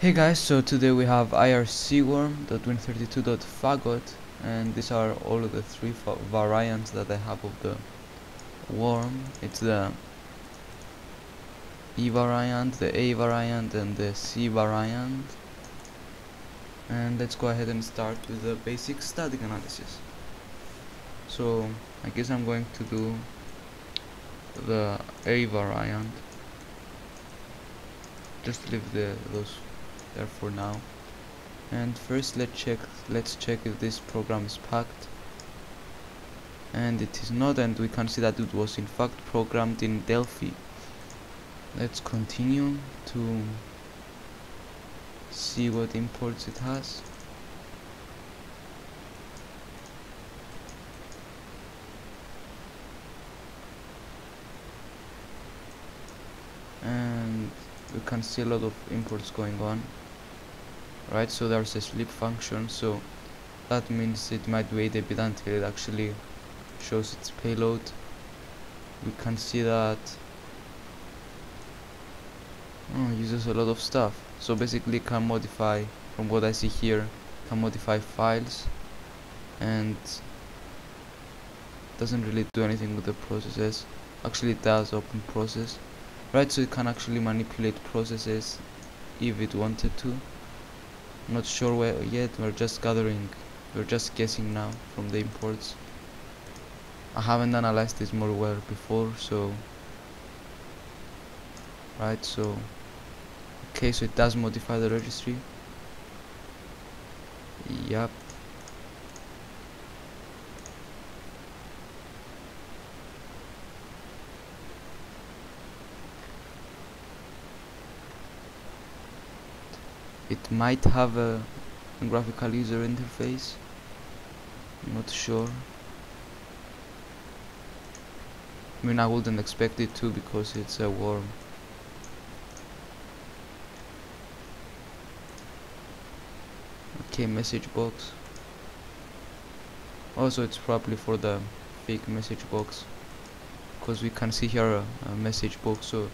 Hey guys, so today we have IRC-Worm.Win32.Fagot and these are all of the three variants that I have of the worm. It's the E variant, the A variant and the C variant. And let's go ahead and start with the basic static analysis. So I guess I'm going to do the A variant. Just leave the those there for now. And first let's check let's check if this program is packed. And it is not and we can see that it was in fact programmed in Delphi. Let's continue to see what imports it has. And we can see a lot of imports going on right? So there's a sleep function so that means it might wait a bit until it actually shows its payload. We can see that. Oh, uses a lot of stuff. So basically can modify from what I see here can modify files and doesn't really do anything with the processes. Actually it does open process right? So it can actually manipulate processes if it wanted to not sure where yet we're just gathering. We're just guessing now from the imports. I haven't analyzed this more well before so right so okay so it does modify the registry. Yep it might have a graphical user interface. I'm not sure. I mean I wouldn't expect it to because it's a worm. Okay message box. Also it's probably for the fake message box because we can see here a, a message box so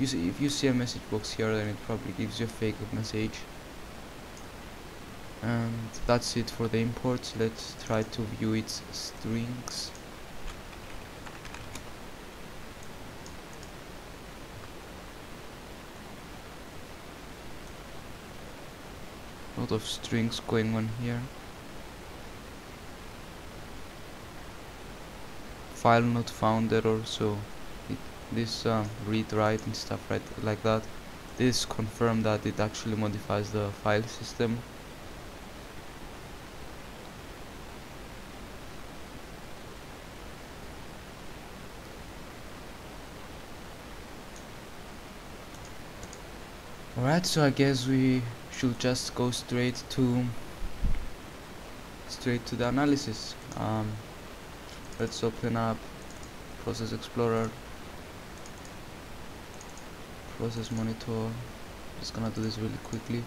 you see, if you see a message box here then it probably gives you a fake message. And that's it for the imports. Let's try to view its strings. A lot of strings going on here. File not found error so this uh, read write and stuff right like that. This confirm that it actually modifies the file system. Alright, so I guess we should just go straight to straight to the analysis. Um, let's open up Process Explorer process monitor just gonna do this really quickly.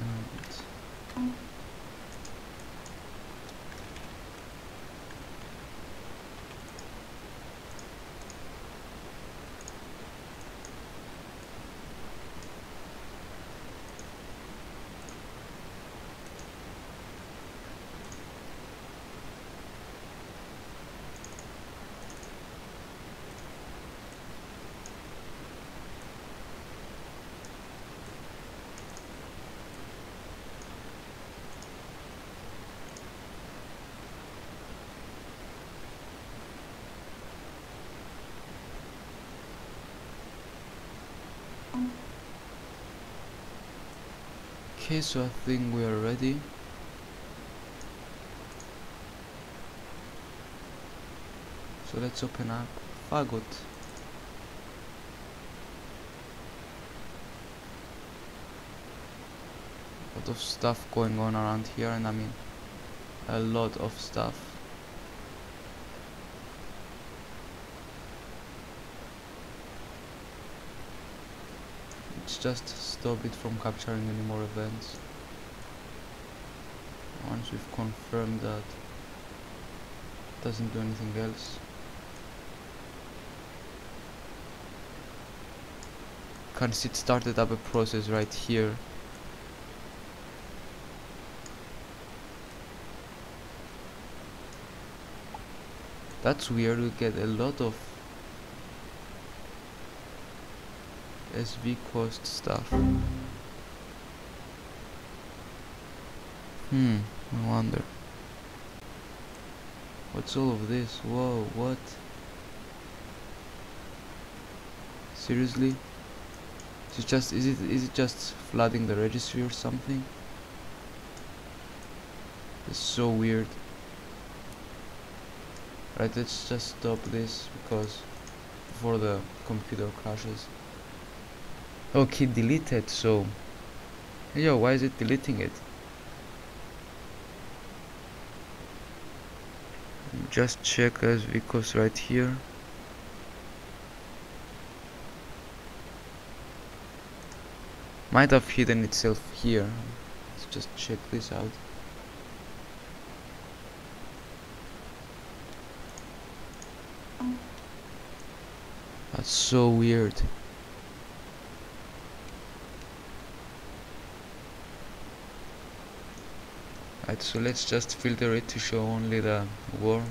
And oh. Okay, so I think we are ready. So let's open up Fagot. A lot of stuff going on around here and I mean a lot of stuff. let's just stop it from capturing any more events. Once we've confirmed that it doesn't do anything else. Can see it started up a process right here? That's weird we get a lot of SV cost stuff. Hmm I wonder. What's all of this? Whoa what? Seriously? Is it just is it is it just flooding the registry or something? It's so weird. Right let's just stop this because before the computer crashes Oh, okay deleted so yo why is it deleting it? Just check as because right here. Might have hidden itself here. Let's just check this out. That's so weird right so let's just filter it to show only the worm.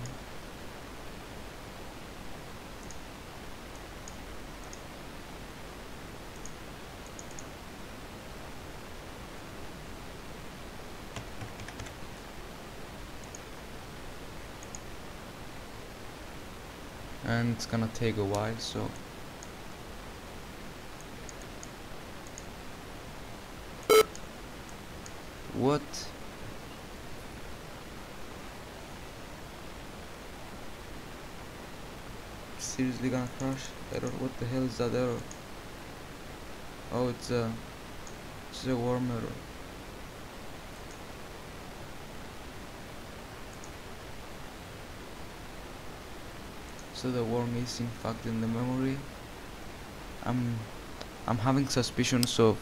And it's gonna take a while so. What seriously gonna crash. Error what the hell is that error oh it's a it's a worm error so the worm is in fact in the memory. I'm I'm having suspicions of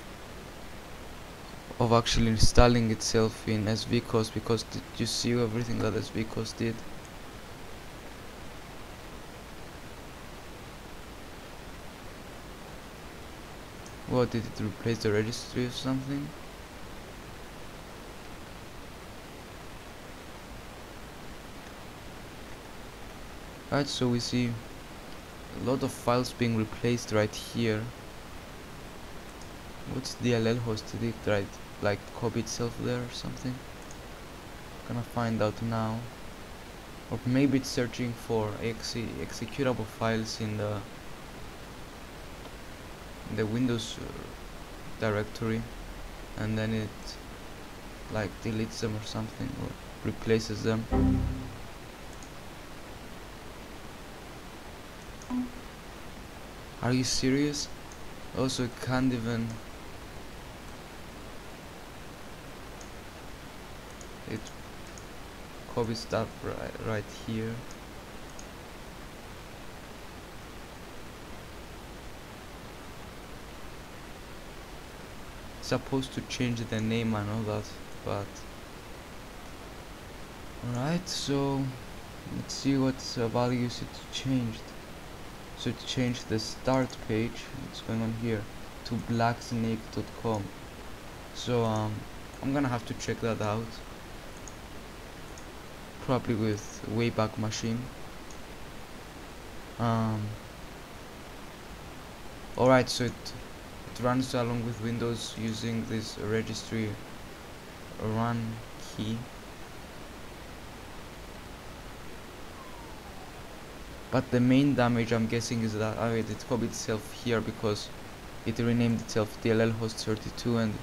of actually installing itself in svchost because did you see everything that svchost did what did it replace the registry or something Right, so we see a lot of files being replaced right here. What's DLL host did it right like copy itself there or something? Gonna find out now. Or maybe it's searching for exe executable files in the the Windows uh, directory and then it like deletes them or something or replaces them. Are you serious? Also, it can't even. It copies stuff right, right here. Supposed to change the name, I know that, but. Alright, so let's see what values it changed. So it changed the start page what's going on here to blacksnake.com so um, I'm gonna have to check that out. Probably with Wayback Machine. Um, alright so it, runs along with Windows using this registry run key. But the main damage I'm guessing is that I it copied itself here because it renamed itself DLL host 32 and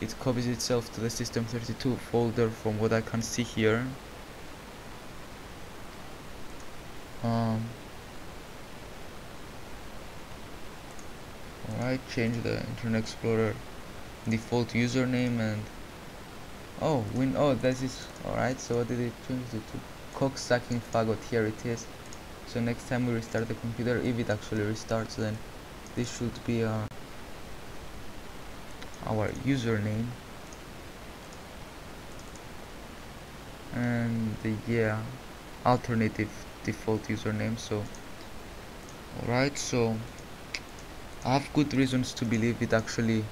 it copies itself to the system 32 folder from what I can see here. Um, alright change the Internet Explorer? Default username and oh win oh this is alright so what did it change it to? Cock sucking faggot here it is. So next time we restart the computer if it actually restarts then this should be our our username. And the yeah alternative default username so alright so I have good reasons to believe it actually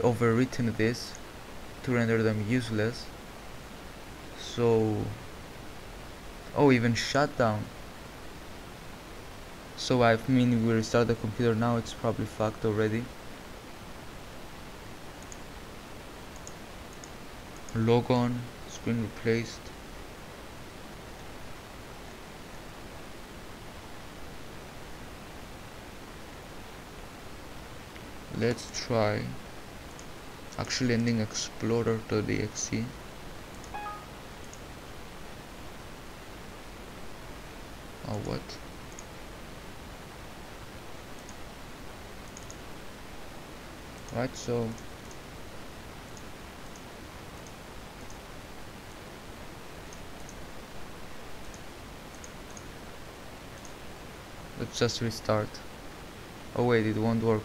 overwritten this to render them useless. So oh even shutdown. So I mean we restart the computer now it's probably fucked already. Log on screen replaced let's try. Actually ending explorer to explorer.exe oh what? Right so. Let's just restart. Oh wait it won't work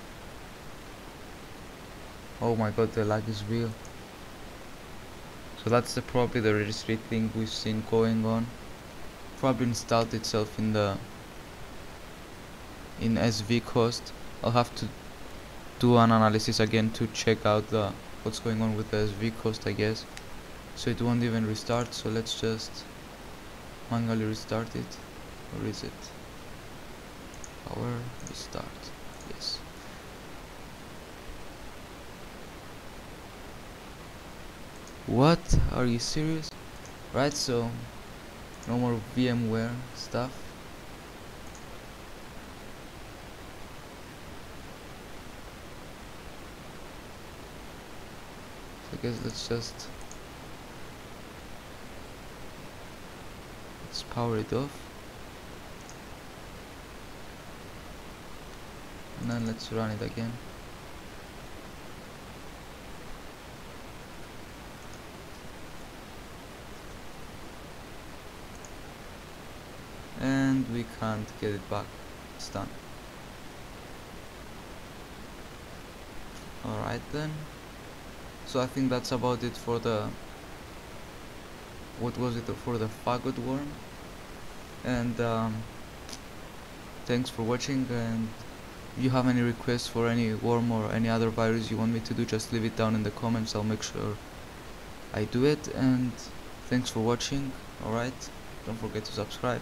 oh my god the lag is real. So that's the probably the registry thing we've seen going on. Probably installed itself in the in svchost. I'll have to do an analysis again to check out the what's going on with the SV cost I guess. So it won't even restart so let's just manually restart it. Or is it? Power restart yes what? Are you serious? Right so no more VMware stuff? So I guess let's just let's power it off. And then let's run it again and we can't get it back. It's done. Alright then. So I think that's about it for the what was it for the faggot worm. And um, thanks for watching and if you have any requests for any worm or any other virus you want me to do just leave it down in the comments. I'll make sure I do it. And thanks for watching. Alright. Don't forget to subscribe